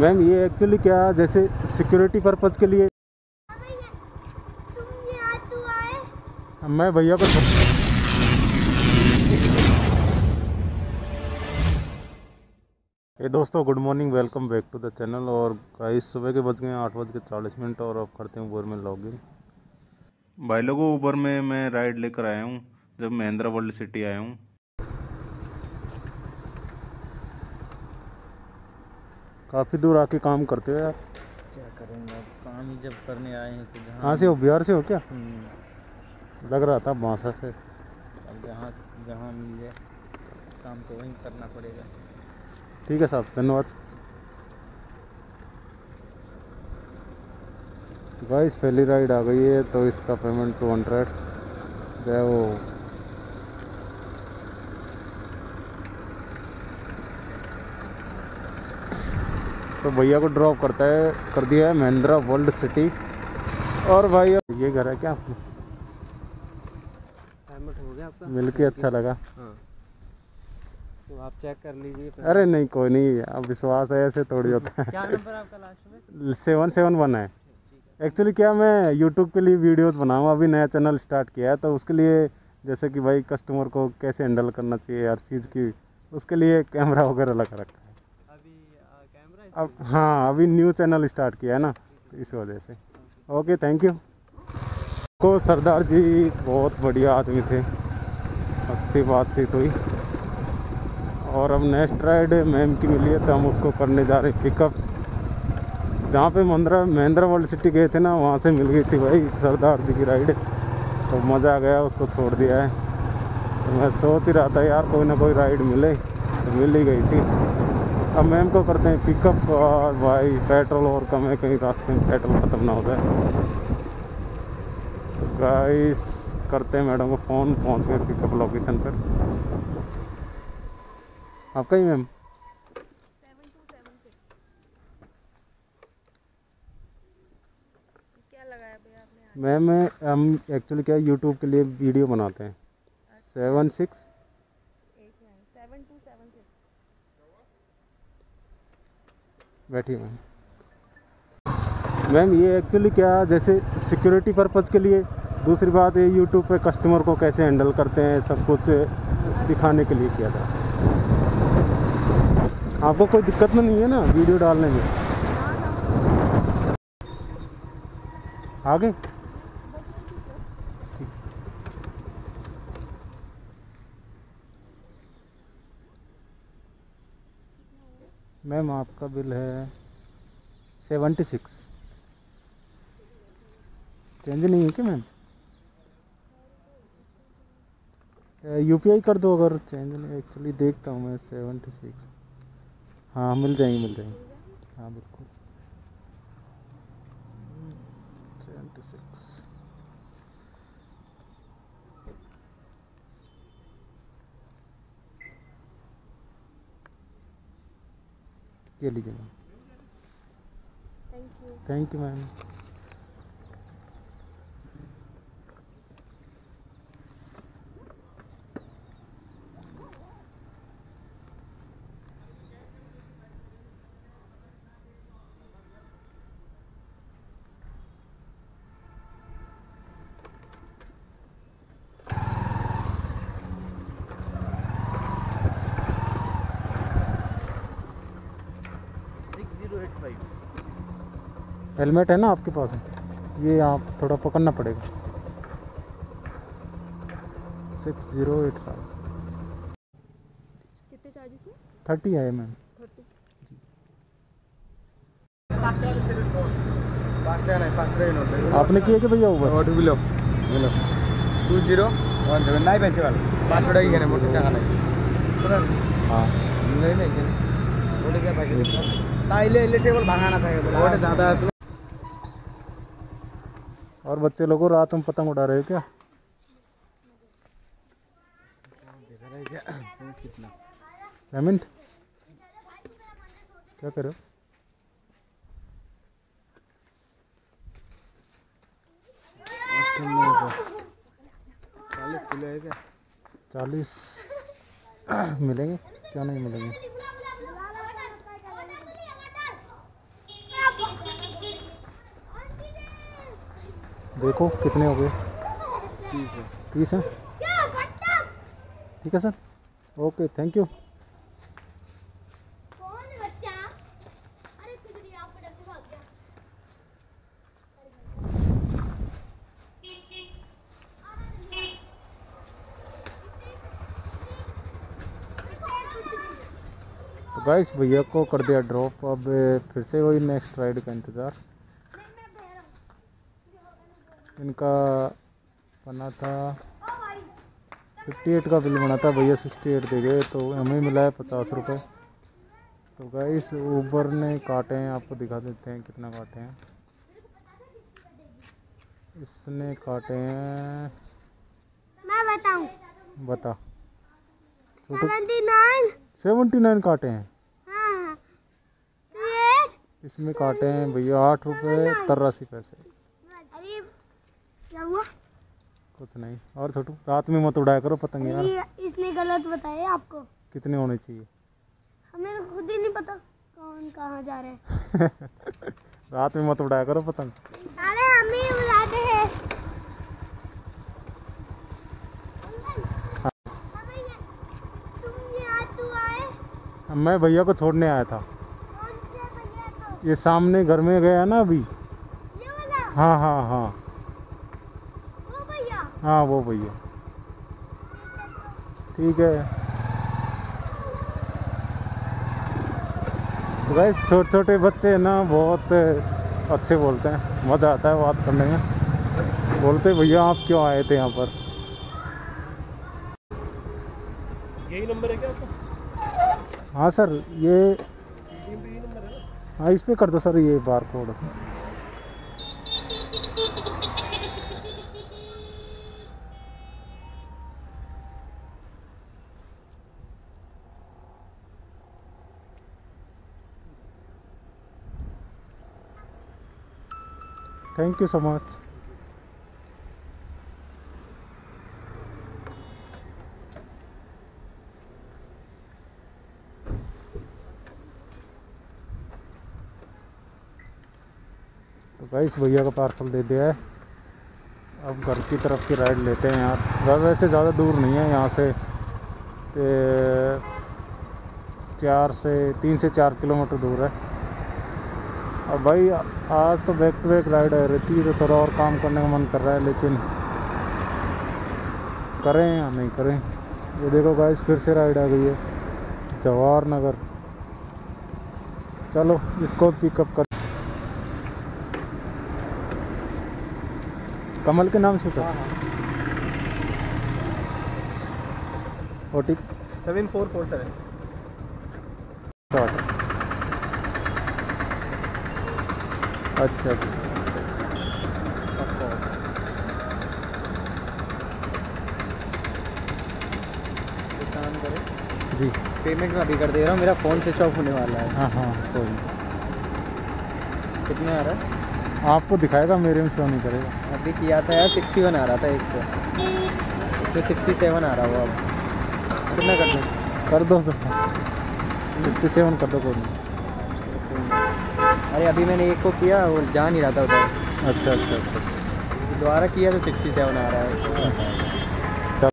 Ma'am ये actually क्या जैसे सिक्योरिटी पर्पज़ के लिए तुम यहाँ तू आए मैं भैया को ये दोस्तों good morning welcome back to the channel और गाइस सुबह के बज गए हैं आठ बज के चालीस मिनट और अब करते हैं ऊबर में लॉग इन भाई लोगों ऊबर में मैं राइड लेकर आया हूँ जब महिंद्रा वर्ल्ड सिटी आया हूँ। काफ़ी दूर आके काम करते हो यार। क्या करेंगे अब काम ही जब करने आए हैं तो जहाँ कहाँ से हो बिहार से हो क्या? हम्म, लग रहा था बांसा से। अब जहाँ जहाँ मिल जाए काम तो वहीं करना पड़ेगा। ठीक है साहब धन्यवाद। गाइस पहली राइड आ गई है तो इसका पेमेंट टू हंड्रेड जो है वो तो भैया को ड्रॉप करता है कर दिया है महिंद्रा वर्ल्ड सिटी और भाई ये घर है क्या? आपका पेमेंट हो गया आपका? मिल के अच्छा लगा। हाँ। तो आप चेक कर लीजिए अरे नहीं कोई नहीं अब विश्वास है ऐसे थोड़ी होता है। क्या नंबर आपका लास्ट में? सेवन सेवन वन है। एक्चुअली क्या मैं यूट्यूब के लिए वीडियोस बनाऊँ अभी नया चैनल स्टार्ट किया है तो उसके लिए जैसे कि भाई कस्टमर को कैसे हैंडल करना चाहिए हर चीज़ की उसके लिए कैमरा वगैरह लगा रखा। अब हाँ अभी न्यू चैनल स्टार्ट किया है ना तो इस वजह से। ओके थैंक यू को सरदार जी बहुत बढ़िया आदमी थे। अच्छी बातचीत हुई। और अब नेक्स्ट राइड मैम की मिली है तो हम उसको करने जा रहे पिकअप जहाँ पे महिंद्रा महिंद्रा वर्ल्ड सिटी गए थे ना, वहाँ से मिल गई थी भाई सरदार जी की राइड तो मज़ा आ गया, उसको छोड़ दिया है। तो मैं सोच ही रहा था, यार कोई ना कोई राइड मिले। तो मिल ही गई थी। अब मैम को करते हैं पिकअप और भाई पेट्रोल और कम है कहीं रास्ते में पेट्रोल ख़त्म ना हो जाए। तो गाइस करते हैं मैडम को फ़ोन पहुँच गए पिकअप लोकेशन पर। आपका ही मैम? मैम हम एक्चुअली क्या यूट्यूब के लिए वीडियो बनाते हैं। सेवन सिक्स एक minute seven two seven six बैठिए मैम मैम, ये एक्चुअली क्या जैसे सिक्योरिटी पर्पज़ के लिए? दूसरी बात, ये यूट्यूब पे कस्टमर को कैसे हैंडल करते हैं, सब कुछ दिखाने के लिए किया था। आपको कोई दिक्कत में नहीं है ना वीडियो डालने में? आगे। मैम आपका बिल है सेवेंटी सिक्स। चेंज नहीं है क्या मैम? यूपीआई कर दो अगर चेंज नहीं एक्चुअली देखता हूँ मैं सेवेंटी सिक्स। हाँ मिल जाएँगे मिल जाएँगे। हाँ बिल्कुल सेवेंटी सिक्स ये लीजिए ma'am thank you thank you ma'am six zero eight five helmet है ना आपके पास ये आप थोड़ा पकड़ना पड़ेगा सिक्स जीरो एट फाइव कितने चार्जेस हैं थर्टी है मैम थर्टी पाँच टाका नहीं पाँच टाका नोट आपने किया कि भैया ऊबर ওটু below below two zero one seven নাই পাইছে ভালো পাঁচশো টাকা এখানে মোটর টাকা নাই हाँ নেই না এখানে ওটা কে পাইছে তাইলে এলে সে বল ভাঙা না থাকে ওটা দাদা আসলো और बच्चे लोगों रात में पतंग उड़ा रहे हो क्या? पेमेंट क्या करो चालीस मिलेंगे। क्या नहीं मिलेंगे? देखो कितने हो गए? तीस है। तीस हैं? ठीक है सर। ओके थैंक यू कौन बच्चा अरे किधर आप पटक के भाग गया गाइस भैया को कर दिया ड्रॉप अब फिर से वही नेक्स्ट राइड का इंतज़ार। इनका बना था 58 का बिल बना था भैया 68 दे गए तो हमें मिला है पचास रुपये तो गाइस ऊबर ने काटे हैं आपको दिखा देते हैं कितना काटे हैं। इसने काटे हैं मैं बताऊँ। बता। Seventy nine. सेवेंटी नाइन काटे हैं। हाँ। तो ये इसमें काटे हैं भैया आठ रुपये तिरासी पैसे अरे क्या हुआ कुछ नहीं। और छोटू रात में मत उड़ाया करो पतंग यार। इसने गलत बताया आपको। कितने होने चाहिए? हमें तो खुद ही नहीं पता कौन कहाँ जा रहे हैं। रात में मत उड़ाया करो पतंग। अरे हम ही बुलाते हैं। आए मैं भैया को छोड़ने आया था। कौन से भैया तो? ये सामने घर में गया ना अभी। हाँ हाँ हाँ। हाँ वो भैया। ठीक है। तो गाइस छोटे छोटे बच्चे ना बहुत अच्छे बोलते हैं। मज़ा आता है बात करने में। बोलते भैया आप क्यों आए थे यहाँ पर? यही नंबर है क्या आपका? हाँ सर ये हाँ इस पर कर दो सर ये barcode. Thank you so much तो गाइस भैया का पार्सल दे दिया है। अब घर की तरफ़ की राइड लेते हैं यार। ज़्यादा वैसे ज़्यादा दूर नहीं है यहाँ से। चार से, तीन से चार किलोमीटर दूर है। अब भाई आज तो बैक टू बैक राइड है रहती है तो थोड़ा और काम करने का मन कर रहा है लेकिन करें या नहीं करें? ये देखो गाइस फिर से राइड आ गई है जवाहर नगर। चलो इसको पिकअप कर। कमल के नाम से हाँ उतर। हाँ O T seven four four seven अच्छा अच्छा। जी। पेमेंट मैं अभी कर दे रहा हूँ मेरा फ़ोन स्विच ऑफ़ होने वाला है। हाँ हाँ कोई। कितने आ रहा है? आपको दिखाएगा मेरे में शो नहीं करेगा। अभी किया था यार सिक्सटी वन आ रहा था एक। पे इसमें सिक्सटी सेवन आ रहा हुआ अब। कितना कर दो? कर दो सर फिफ्टी सेवन कर दो कोई नहीं। अरे अभी मैंने एक को किया वो जा नहीं रहा था उधर। अच्छा अच्छा अच्छा। दोबारा किया तो सिक्सटी सेवन आ रहा है।